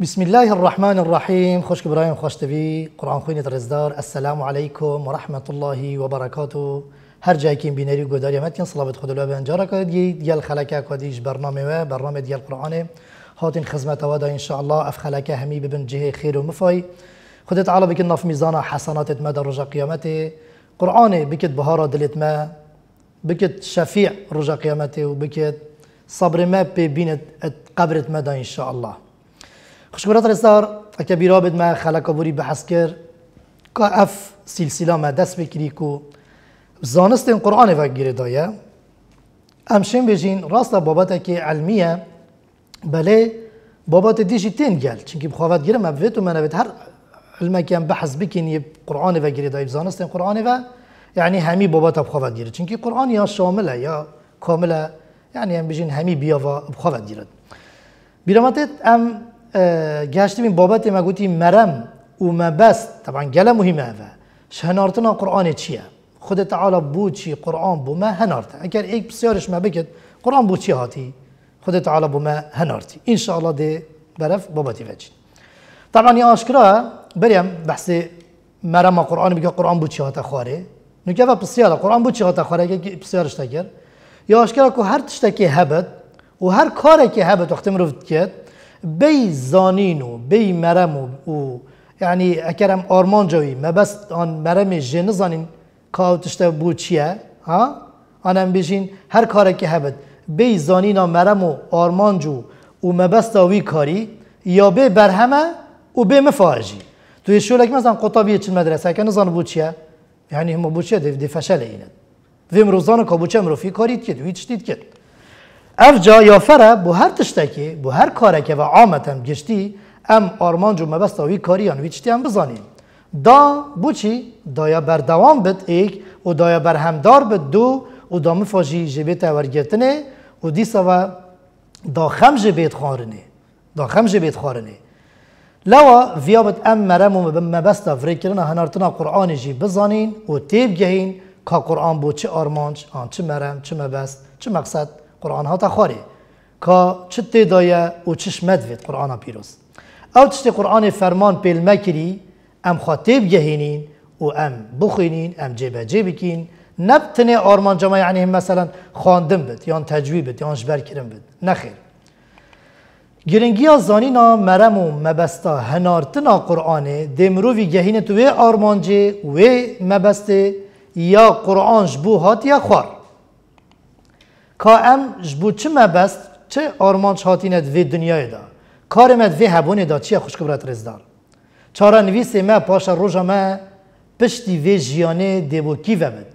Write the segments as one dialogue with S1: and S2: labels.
S1: بسم الله الرحمن الرحيم. خوش إبراهيم خوش تبي قرآن خوينة رزدار. السلام عليكم ورحمة الله وبركاته هر جای که بینری گوداری متین صلوات خدا لو بنجارا کدی دیال خلکه کدیش برنامه و برنامه دیال قرآن هاتین خدمت و ان شاء الله اف خلکه همی ببن جهه خیر و مفای. خدا تعالی بکن نف میزان حسنات ما در رجا قیامته قرآن بکت بهارا دلت ما بکت شفیع رجا قیامته و بکت صبر ما ببینت قبرت ما ان شاء الله خشکورات رسار اکه بیرابد ما خلکه بوری بحث کر که اف سلسله ما دست بکری کو زانستین قرآن و گیره دایه امشین بجین راست بابت که علمیه بله بابت دیشی تین گل چونکه بخواد گیره مبویت و منویت هر علمه که هم بحث بکن یه قرآن و گیره دایه زانستین قرآن و یعنی همی بابت بخواد گیره چونکه قرآن یا شامله یا کامله یعنی هم بجین همی بیا و بخواد گیره بیرامتت ام گشتیم بابت ما گوتی مرم و مبست. طبعا گله مهمه و شهنارتنا قرآن چیه؟ خود تعالی بو چی؟ قرآن بو ما هنارت اگر ایک بسیارش ما بکد قرآن بو چی هاتی؟ خود تعالی بو ما هنارتی. ان شاء الله ده برف بابتی وجه. طبعا یا اشکرا بریم بحث مرم قرآن. بگه قرآن بو چی هاتا خواره؟ نکه بسیار قرآن بو چی هاتا خواره؟ اگر بسیارش تگر یا اشکرا که هر تشتکی هبد و هر کاری که هبد وقتی مروفت کرد بی زانین و بی مرم و, يعني اکرم آرمان جوی ما بس آن مرم جن زانین. کاوتشتا بو چیه؟ ها؟ آنم بشین هر کاری که هبد. بی زانینا مرم و آرمانجو و مبستا وی کاری یا به برهمه و به مفاجی. توی شولک مثلا قطابیه چه مدرسه که نزان بو چیه؟ یعنی هم بو چیه؟ دی فشل اینه. ویم روزانه که بو چه مرو فی کاری کد هیچ دید کد اف جا یا فره بو هر تشتکی بو هر کاری که و عامتم گشتی ام آرمانجو مبستا وی کاری آن ویچتی هم بزانیم دا بوچی دایا بردوام بد ایک و دایا برهمدار بد دو و دا مفاجی جبیت ورگتنه و دیسا و دا خم جبیت خارنه دا خم جبیت خارنه لوا ویابت ام مرم و مبستا فریکرنا هنارتنا قرآن جی بزانین و تیب گهین که قرآن بو چه آرمانچ آن چه مرم چه مبست چه مقصد قرآن ها تخاره که چه تیدایه و چش مدوید قرآن ها پیروز او تشتی قرآن فرمان پیل مکری ام خاطب جهينين و ام بخينين ام جيبه جيبكين نبتني آرمان جمع يعني مثلا خواندن بد یا تجویب بد یا جبر کرن بد نخیر گرنگیا زانینا مرم و مبستا هنارتنا قرآنه دمروی گهین تو آرمانجه و مبسته یا قرآن جبو هات یا خوار که ام جبو چه مبست چه آرمانج هاتینت وی دنیای دا کارمت وی هبونه دا چیه خوشکبرت رزدار چارا نویس ما پاشا روژا ما پشتی وی جیانه دیبو کی ومد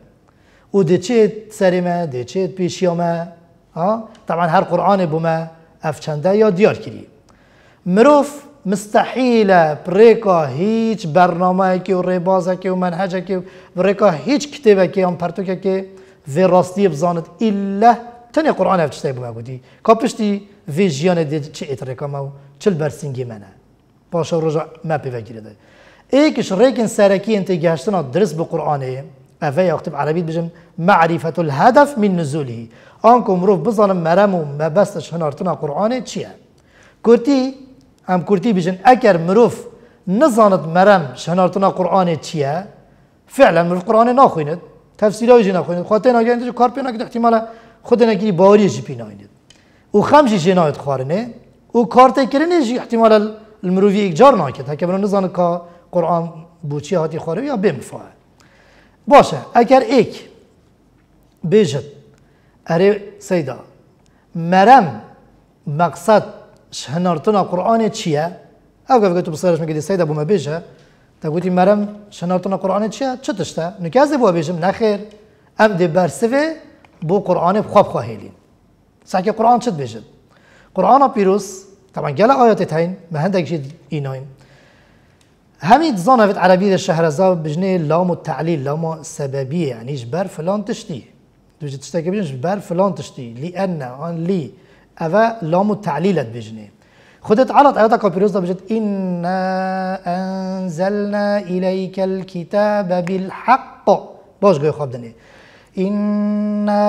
S1: و ده چه سری ما ده چه پیشیا ما طبعا هر قرآن بو ما افچنده یا دیار کری مروف مستحیله بریکا هیچ برنامه که و ریبازه که و منهجه که و ریکا هیچ کتابه که هم پرتوکه که وی راستی بزاند ایلا تنی قرآن افچشته بو ما بودی که پشتی وی جیانه ده چه اتریکا ما و چل برسینگی منه باشا رجع ما بيفكر ده ايكش ريكن ساركي انت جهشتنا درس بقرآنه افا يكتب عربي بجم معرفة الهدف من نزوله انكم روف بظلم مرم ما بستش هنارتنا قرآنه چيه كورتي ام كورتي بجن اكر مروف نزانت مرم شهنارتنا قرآنه چيه فعلا مروف قرآنه ناخويند تفسیرای جنا خوینید خاطر ناگیند جو کار پی که احتمالا خود نگیری باری جی پی ایند او خمش جنایت خوارنه او کار تکرنه جی احتمال المروی اجار ناکد هک که نزان کا قرآن بوچی هاتی خواره یا بیم فاعل. باشه اگر ایک بیجت اره سیدا مرم مقصد شهنارتنا قرآن چیه؟ اگر تو بصیرش میگه سیدا بوم بیجه. تا گویی مرم شنارتنا قرآن چیه؟ چه تشته؟ نکازه بو بیجم نخیر ام دی برسوه بو قرآن خواب خواهیلین سعی قرآن چه بیجد؟ قرآن پیروز طبعا جل آيات تاين ما هندك شيء إيناين هميت زانا في عربية الشهرزاد بجني لام التعليل لام سببية يعني جبر فلان تشتي تجي تشتكي بجني جبر فلان تشتي لأن أن لي أفا لام التعليل بجني خدت على آيات كابيروس بجد. إنا أنزلنا إليك الكتاب بالحق. باش قوي خاب دني إنا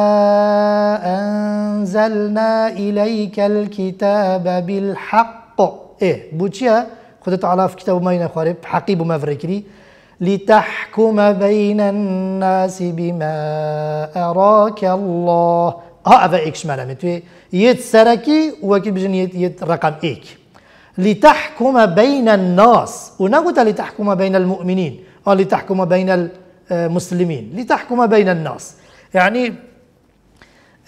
S1: أنزلنا إليك الكتاب بالحق. إيه بو چیه خودت تعالی في كتاب ما ينخواري حقيب وما فركري لتحكم بين الناس بما أراك الله. ها أفا إيك شمالا متوي. يت سركي وكي بجن يت, يت رقم إيك. لتحكم بين الناس. ونقول لتحكم بين المؤمنين أو لتحكم بين المسلمين لتحكم بين الناس. يعني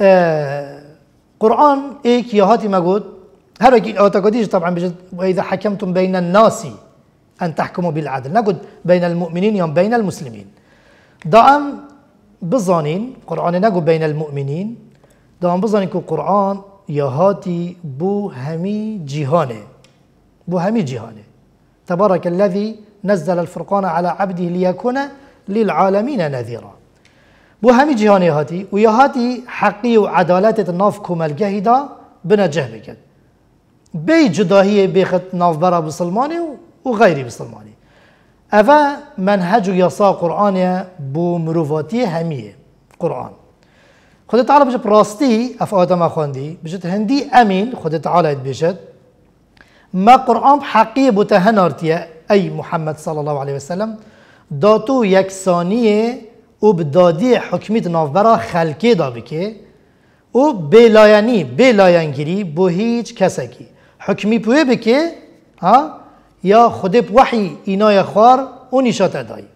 S1: آه قرآن إيك يهاتي ما قلت. هر اعتقاديش طبعا بجد وإذا حكمتم بين الناس أن تحكموا بالعدل. نقول بين المؤمنين يوم بين المسلمين. دائم بظانين قرآن نقول بين المؤمنين دائم بظانين كو قرآن يهاتي بو همي جهانه بو همي جهانه تبارك الذي نزل الفرقان على عبده ليكون للعالمين نذيرا بو همي جهانه هاتي ويهاتي حقي وعدالة الناف كمالجه دا بنجه بكت بي جداهية بيخت ناف برا بسلماني وغيري بسلماني أفا منهج يسا قرآن بو مروفاتي همية قرآن. خدا تعالی بجد راستی اف آدم خواندی بجد هندی امین خدا تعالی بجد ما قرآن حقی بوته ای محمد صلی الله علیه وسلم داتو یک ثانیه او بدادی حکمیت نافبرا خلکی دا بکه. او بلاینی بلاینگیری بو هیچ کسکی. حکمی پوی بکه ها یا خود وحی اینای خوار او نشات ادایی.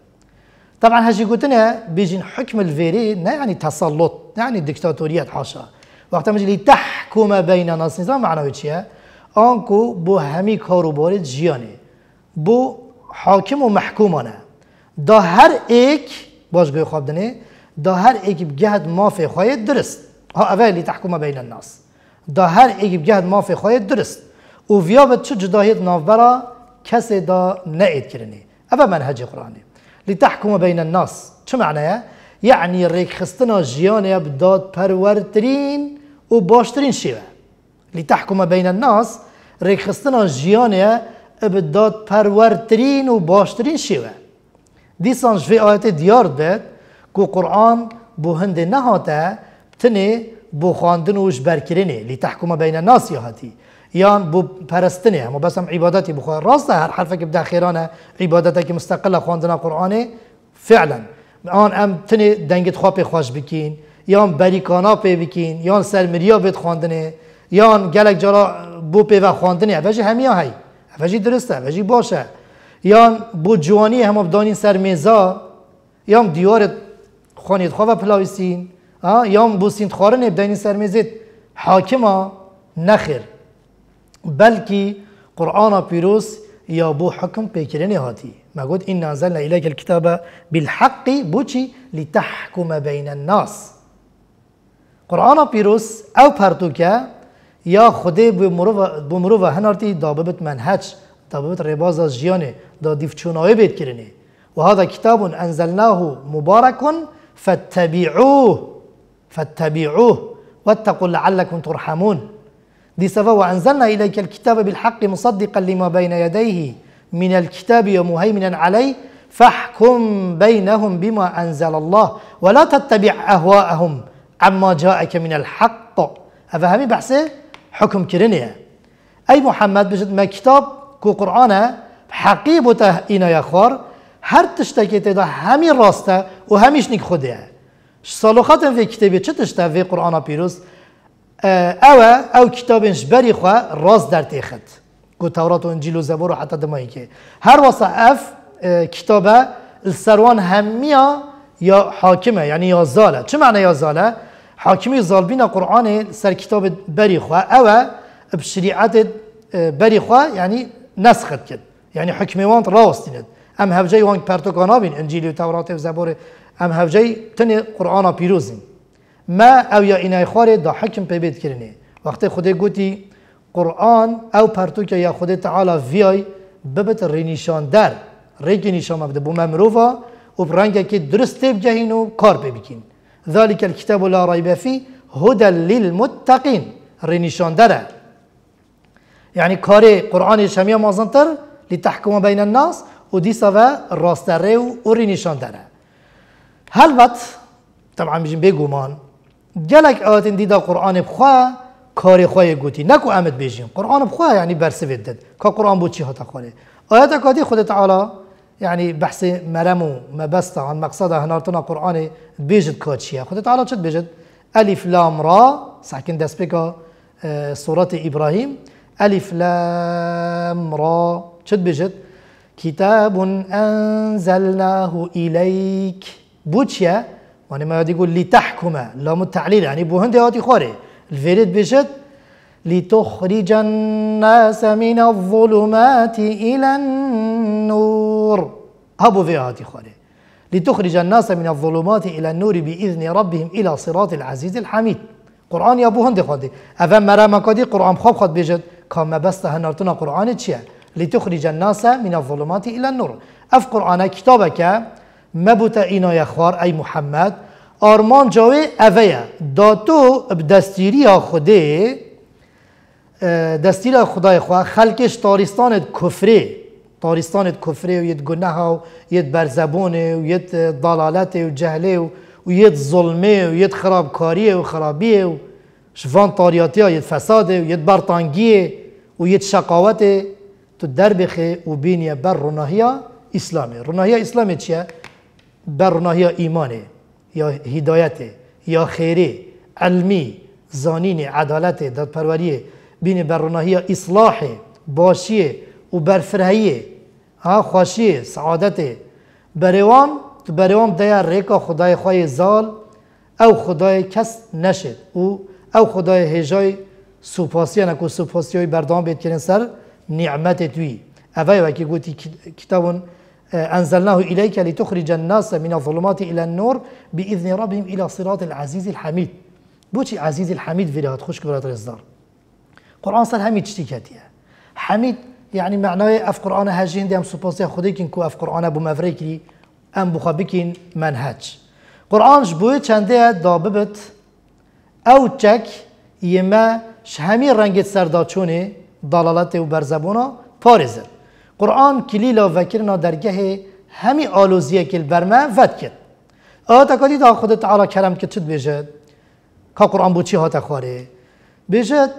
S1: طبعا هجي قلتنا بيجين حكم الفيري نه يعني تسلط يعني ديكتاتوريات حاشا. وقت ما جي تحكم بين الناس نظام معنوي چیه آنکو بو همی کاروبار جیانه بو حاکم و محکومانه دا هر ایک باش گوی خواب دنه دا هر ایک بجهد مافی خواهد درست. ها اولی تحكم بين الناس. دا هر ایک بجهد مافی خواهد درست. و ویا به چه جداهیت نافبرا کسی دا نعید کرنی. اوه منهج قرآنی. لتحكم بين الناس. چه معناه؟ يعني ريك خستنا جيانه بداد پرورترين و باشترين شيوة. لتحكم بين الناس ريك خستنا جيانه بداد پرورترين و باشترين شيوه دیسان في آيات ديار بد كو قرآن بو هند نهاته بتنه بو خواندن وش بركرينه لتحكم بين الناس يهاتي یان بو پرستنه اما بس هم عبادتی بخواه. راست هر حرفه که بده خیرانه عبادته که مستقل خواندن قرآنه فعلا. آن ام تنه دنگت خواه خوش بکین یان بریکانا پی بکین یان سرمریا بید خواندنه یان گلک جارا بو پی و خواندنه. اوجی همیا هی. اوجی درسته اوجی باشه. یان بو جوانی هم بدانین سر میزا یان دیار خانید خواه و پلاویسین یان بو سینت خارن بدانین سر حاکما نخیر. بلكي قرآن بيروس يا بو بيكرني هاتي ما قلت إن أنزلنا إليك الكتاب بالحق بوشي لتحكم بين الناس. قرآن بيروس أو بارتوكا يا خدي بمروفا هنارتي داببت منهج داببت رباز جياني دا ديفچوناوي بيت كرني وهذا كتاب أنزلناه مبارك فاتبعوه فاتبعوه واتقوا لعلكم ترحمون. دي سبا وأنزلنا إليك الكتاب بالحق مصدقا لما بين يديه من الكتاب ومهيمنا عليه فاحكم بينهم بما أنزل الله ولا تتبع أهواءهم عما جاءك من الحق أفهمي بحثه حكم كرنيا أي محمد بجد ما كتاب كو قرآن حقيبته إنا يخوار هر تشتكي تدا همي راسته و هميش نك خوده صالوخات في كتابي چه في قرآن بيروس أو أو کتابش بری خو راز در تیخت گو تورات و انجیل و زبور و که هر واسه اف کتابه السروان همیا یا حاکمه یعنی یا زاله چه معنی یا زاله حاکمی زالبین قرآن سر کتاب بری خو أو بشریعت بری خو یعنی نسخت کد یعنی حکمیوان راستیند ام هفجای وانگ پرتوکانا بین انجیل و تورات و زبور ام هفجای تن قرآن پیروزین. ما أو یا اینای خواره دا حکم پی بید کرنه وقتی خود گوتی قرآن أو پرتو یا خود تعالی ویای ببت رینیشان در. ریگی نیشان مبده. بو ممروفا و برنگه که درست بجهین و کار پی بکین. ذلك الكتاب لا ريب فيه هدى للمتقين رينيشان دره. يعني كاري قرآن شمية مازنتر لتحكم بين الناس ودي سوا راست ريو ورينيشان دره. هل طبعا بيجي بيجومان جلك آيات ديدا قرآن بخوا کار خواه گوتی. نکو آمد بیجیم قرآن بخواه یعنی برسوید داد که قرآن بود چی ها تخواره آیات کادی خود تعالی يعني بحث مرمو مبسطة عن مقصد هنارتنا قرآن بيجد كاتشيا خود تعالى شد بيجد ألف لام را ساكن دست بكا آه، سورة إبراهيم ألف لام را شد بيجد كتاب أنزلناه إليك بوتشيا وأنا ما يقول لتحكم لام التعليل يعني بو هندي هاتي خوري الفيريد بيجد لتخرج الناس من الظلمات إلى النور. هبو في هاتي خوري لتخرج الناس من الظلمات إلى النور بإذن ربهم إلى صراط العزيز الحميد. قرآن يا أبو هندي خودي أفهم مرا مكادي قرآن خب خد بيجد كما بس هنرتنا قرآن تشيا لتخرج الناس من الظلمات إلى النور. أف قرآن كتابك مبوت إنا يخوار أي محمد آرمان جاوي أفيا داتو بدستيري خودي دستیل خدای خواه خلکش تاریستان کفره تاریستان کفره و یه گناه و یه برزبونه و یه ضلالت و جهله و و یه ظلمه و یه خرابکاریه و خرابیه و شفان طاریاتی ها یه فساده و یه برطانگیه و یه شقاوت تو در بخه و بینیه بر روناهیا اسلامه روناهیا اسلامه چیه؟ بر روناهیا ایمانه یا هدایته یا خیره علمی زانین عدالت دادپروریه بین بروناهی اصلاح باشیه و برفرهیه ها خوشیه سعادت. بروان تو بروان دیا ریکا خدای خواه زال او خدای کس نشد. او او خدای هجای سوپاسی نکو سوپاسی های بردام بید کرن سر نعمت توی. اوه وکی گوتی کتاب أنزلناه إليك لتخرج الناس من الظلمات إلى النور بإذن ربهم إلى صراط العزيز الحميد. بوشي عزيز الحميد في لهات خشك برات الإصدار قرآن سر همي تشتي كاتيا حميد يعني معناه أف قرآن هاجي هندي أم سوبوزي خوديكين كو أف قرآن أبو مفريكي أم بخابكين منهج. قرآن جبوي چنده داببت؟ أو چك يما همي رنگت سرداچونه ضلالت و برزبونا پارزه قرآن کلیلا وکرنا درگه همی آلوزیه کل برمه ود کد آتا کدی دا خود تعالی کرم که چود بیجد که قرآن بو چی هاتا خواره بیجد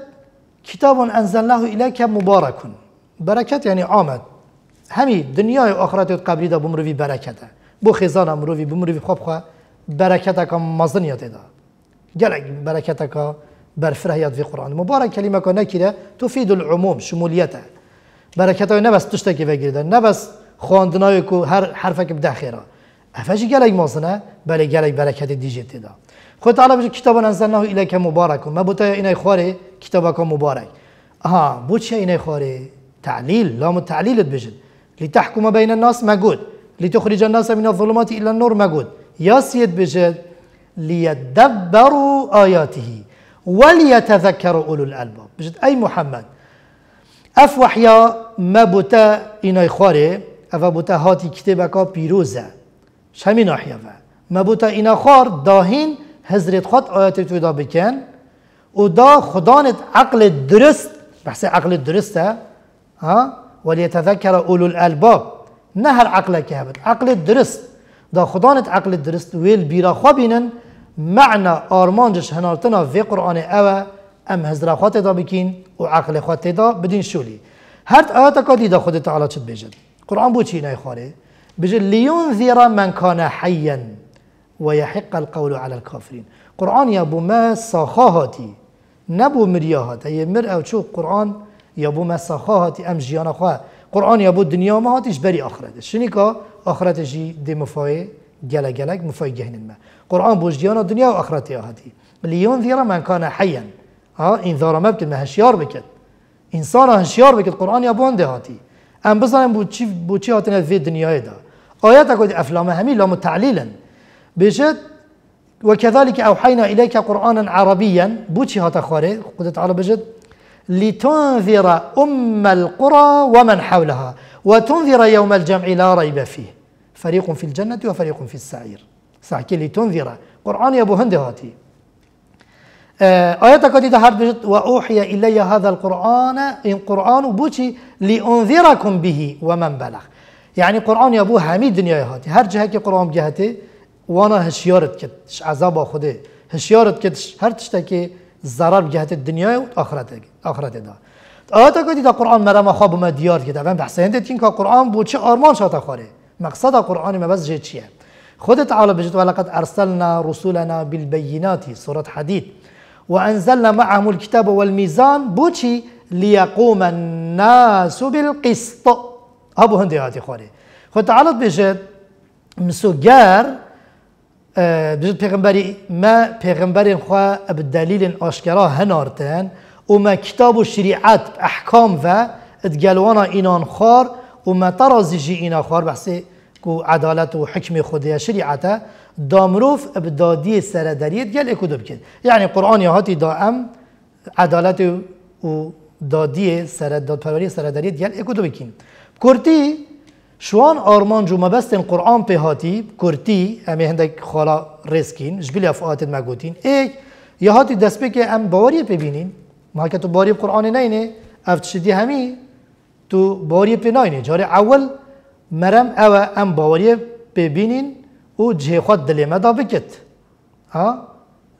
S1: کتاب انزلناه الیک مبارکون برکت یعنی آمد همی دنیای آخرت و قبری دا بمروی برکته بو خزانه امروی بمروی خواب خواه برکت که مزن یاده دا برکت برکته که برفره یاد قرآن مبارک کلمه که نکیره تفید العموم شمولیته برکت های نبست توش که بگیردن نبست خواندنای کو هر حرف که بده خیره. افش گلگ مازنه، نه بله گلگ برکت دیجی تیدا خود تعالی بجه کتاب ایله الیک مبارک. ما بوتا اینای خواره کتاب که مبارک. آها بو چه اینای خواره تعلیل لام تعلیلت بجد لتحکم بین الناس مگود. لتخرج الناس من الظلمات الى النور مگود. یاسیت بجد لیدبروا آیاته ولیتذکر اولو الالباب. بجد ای محمد اف وحيا ما بوتا اینای خواره افا بوتا هاتي كتابك بيروزه شمين احيا ما بوتا اینا خوار داهين حضرت خود آیات تو بکن. و دا خدانت عقل درست بحث عقل درسته ها؟ وليتذكر اولو الالباب. نه هر عقل که هبت عقل درست. دا خدانت عقل درست ویل بیرا خوابینن معنى آرمانجش هنالتنا في قرآن اوه ام هزرا خواهد دا بکین و عقل خواهد دا بدین شولی. هر آیات که دیده خود تعالی چد بجد. قرآن بو چی نای بجد لينذر من كان حيا ويحق القول على الكافرين قرآن يا ابو ما ساخاهاتي نبو مرياهات هي مر أو شو قرآن يا ابو ما ساخاهاتي ام جيانا خواه قرآن يا ابو الدنيا ما هاتيش بري آخرت شنيكا آخرت جي دي مفاي جلا جلك مفاي جهنم قرآن بوش جيانا دنيا وآخرت هاتي لينذر من كان حيا ها ما بكت ما هشيار بكت انسان هشيار بكت قرآن يا ابو هاتي ام بزنم بو چی بو چی هاتنا في الدنيا دا. آيات اكو افلام همي لام تعليلا بجد وكذلك أوحينا إليك قرآنا عربيا بوتشي هاتا خواري قد تعالى بجد لتنذر أم القرى ومن حولها وتنذر يوم الجمع لا ريب فيه فريق في الجنة وفريق في السعير ساكي لتنذر. قرآن يا أبو هند هاتي آه، آيات قد بجد وأوحي إلي هذا القرآن إن قرآن بوتشي لأنذركم به ومن بلغ. يعني قرآن يا أبو حميد دنيا هاتي. هر جهة قرآن جهتي وأنا هشیارت کرد عذاب خوده هشیارت کرد هر تشتا که ضرر بجهت الدنيا وآخرت آخرت دا. کدی دا قرآن مرا ما خواب ما دیار کرده من بحث هنده تین که قرآن بود چه آرمان شاتا خواره مقصد قرآن ما بس جه چیه خود تعالى بجد ولقد أرسلنا رسولنا بالبينات سورة حديد. وأنزلنا معهم الكتاب والميزان بوشي ليقوم الناس بالقسط. أبو هندي خواري خود تعالى بجد مسوگر بجد پیغمبری ما پیغمبری خوا بدلیل آشکرا هنارتن و ما كتاب و شریعت احکام و ادگلوانا اینان خار و ما ترازی جی اینا خار بحثی کو عدالت و حکم خودی شریعت دامروف ابدادی سردریت گل اکو دو بکن یعنی قرآن هاتی دائم عدالت و دادی سرداد پروری سردریت گل اکو دو بکن کرتی شوان آرمان جو مبستن قرآن په هاتی کرتی امی هندک خالا رسکین جبیل افعاتت مگوتین ایک یا هاتی دست که ام باوری ببینین ما که تو باری قرآن نینه افت شدی همی تو باری پی نینه. جاره اول مرم او ام باوری ببینین و جه خود دلی ما دا ها؟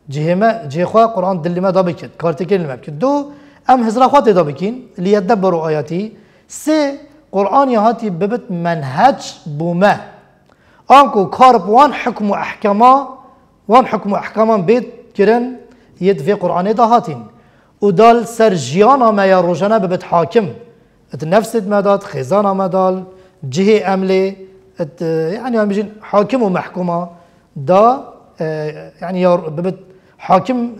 S1: جه ما جه خود قرآن دلی ما دا بکت کارت کلی بکت دو أم هزرا خود دا بکین لیدبرو آیاتی سه قرآن هاتی ببت منهج بوما کار وان حکم و احکاما وان حکم و احکاما بیت کرن ید في قرآن دا هاتین و دال سر جیانا ما یا روزانه ببت حاکم ات نفست مداد خزانا مدال جهه عمله يعني هم بيجين حاكم ومحكومة. دا يعني يا ببت حاكم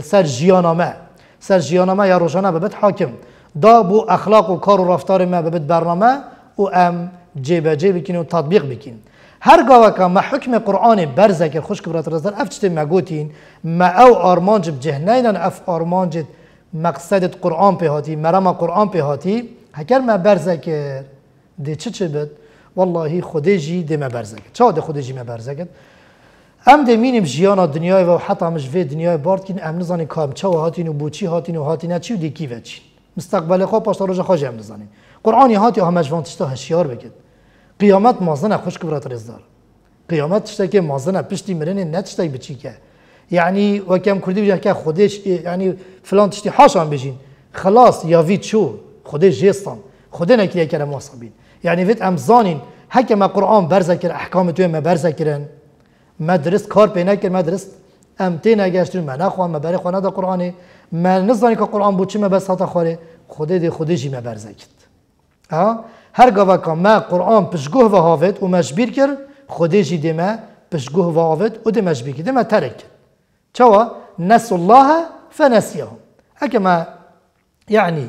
S1: سر جيانا ما سر جيانا ما يا روشانا ببت حاكم. دا بو أخلاق و کار و رفتار ما ببت برنامه و ام جيبه جيب بكين هر گاوه که ما حکم قرآن برزه که خوش کبرات رزدار اف چطه ما گوتین ما أو آرمانج بجهنین اف آرمانج مقصد قرآن په هاتی مرما قرآن په هاتی هکر ما برزه که دی چه چه بد؟ والله خود جی دمه برزگد چا آد خود جی مه ام دمینیم جیان دنیای و حتی همش وی دنیای بارد کن ام نزانین کام چه و هاتین و بوچی هاتین و هاتین چی و دیکی و مستقبل خواه پاشتا روژا خواه ام نزانین قرآنی هاتی همش وانتشتا هشیار بگید قیامت مازن خوش کبرات رزدار قیامت تشتا که مازن پشتی مرنه نه تشتای بچی که یعنی و کم کردی بجن که خودش یعنی فلان تشتی حاشان بجین خلاص یا وی چو خودش خودن اکیه که کرم واسا يعني فيت ام زانين. هكا ما قرآن برزا كر أحكام تو ما برزا كرن ما درست پینا کرد ما درست ام تینا گشتون ما نخوان ما برای خوانه دا قرآنه ما نزانی که قرآن بود چی ما بس هاتا خواره خوده دی خوده جی ما برزا کرد ها هر گاوا ما قرآن پشگوه و هاوت و مجبیر کرد خوده جی دی ما پشگوه و هاوت و کرد ما ترک. کرد چوا؟ نسوا الله فنسيهم اكما يعني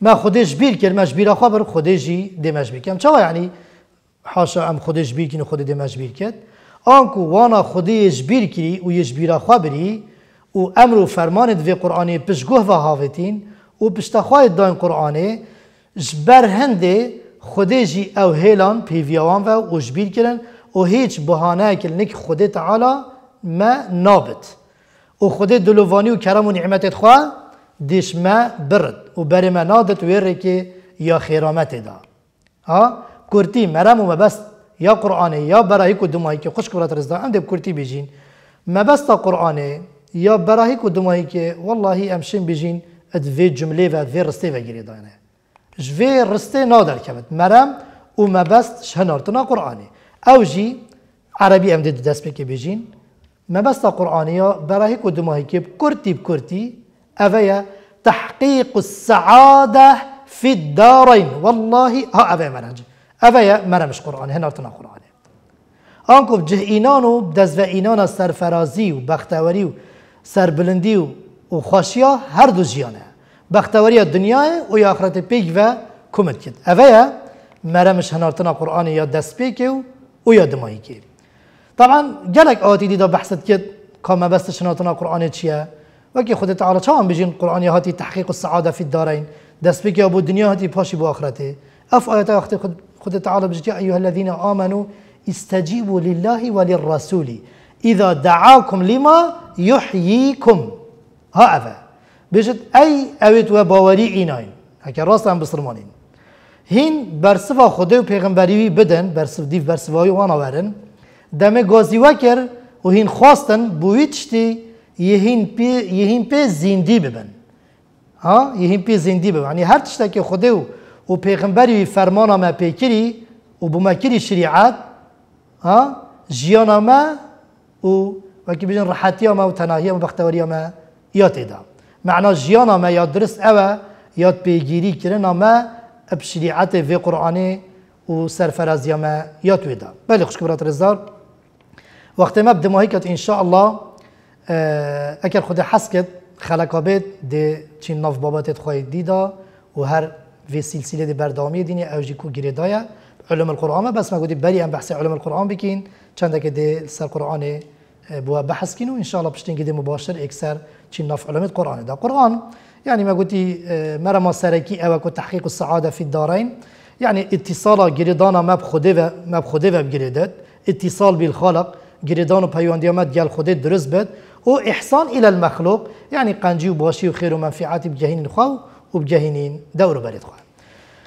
S1: ما خودش بیر کرد مجبیر خبر خودشی دمش بکم چوا یعنی حاشا ام خودش بیر کنی خود دمش بیر کرد؟ آنکو وانا خودش بیر کری و یش بیر خبری و امر و فرمان دوی قرآنی پشگوه و هاوتین و پشتخواه داین قرآنی جبر هنده خودشی او هیلان پیویوان و وجبیر کرن و هیچ بهانه کلنک خود تعالی ما نابت. و خود دلوانی و کرم و نعمت خواه دیش ما برد و بر ما نادت ویره که یا خیرامت دا. ها کرتی مرم و مبست یا قرآنه یا برای کدومایی که خوش کرات رزدا هم دب کرتی بجین مبست قرآنه یا برای کدومایی که والله امشین بجین ادوی جمله و ادوی رسته و گیری دانه جوی رسته نادر کبت مرم و مبست شنارتنا قرآنه. او جی عربی ام دست بکی بجین ما بس قرآنية براه كدما كيب كرتي بكرتي أفيا؟ تحقيق السعادة في الدارين. والله ها أفيا مرنج أفيا؟ مرمش قرآن هنا ارتنا قرآن. آنكو بجه إينانو بدزو إينانا سرفرازي و بختوري و سربلندي و وخاشيا هر دو جيانه بختوري الدنيا و يا آخرت بيك و كمت كد أفيا؟ مرمش هنارتنا قرآن يا دست بيكي و دمائي كيب طبعا جالك آتی دیدا بحثت که کام بست شناتنا قرآن چیه؟ وکی خود تعالی چه هم بجین؟ قرآن هاتی تحقیق السعاده فی الدارین. دست بکی ابو دنیا هاتی پاشی بو آخرته. اف آیات وقت خود تعالی بجید ایها الذين آمنوا استجیبوا لله وللرسول اذا دعاكم لما يحييكم ها افا. بجد ای اویت و باوری ایناین. هکر راست هم بسرمانین. هین برسوا خدا و پیغمبری بدن برسو دیف برسوای وأنا ورن. دمه گازی وکر و هین خواستن بوی تشتی یهین پی یهین پی زندی ببن. ها یهین پی زندی ببن. یعنی هر تشتکی خدا و و پیغمبری فرمان ما پیکری و بمکری شریعت ها جیان ما و وکی بجن راحتی ما و تناهی ما بختوری ما یاد دا معنا جیان ما یاد درست اوه یاد پیگیری کرن ما بشریعت و قرآنی و سرفرازی ما یاد ویدا. بله خوش کبرات رزار وقت ما بدماهی کت ان شاء الله اگر خود حس کرد خلقابت ده چین ناف بابات خواهید دیدا و هر في سلسله دي بردامي ديني أو جيكو جريدايا علوم القرآن بس ما قلت بري ام بحث علوم القرآن بكين چندك دي سر قرآن بوا بحث كينو ان شاء الله بشتين دي مباشر اكسر چين ناف علوم القرآن ده. قرآن يعني ما قلت مرة ما سركي أو كو تحقيق السعادة في الدارين يعني اتصال جريدانا ما بخده ما بخده بجريدات اتصال بالخالق جريدان و پیوندیامت گل خودت درست بد. و إحسان إلى المخلوق. يعني قنجي وباشي وخير ومنفعات بجهين خو وبجهينين دور بريد خواه.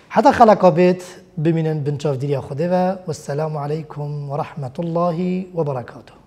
S1: حتى خلق بيت بمنن بنشاف ديريا خديوة والسلام عليكم ورحمة الله وبركاته.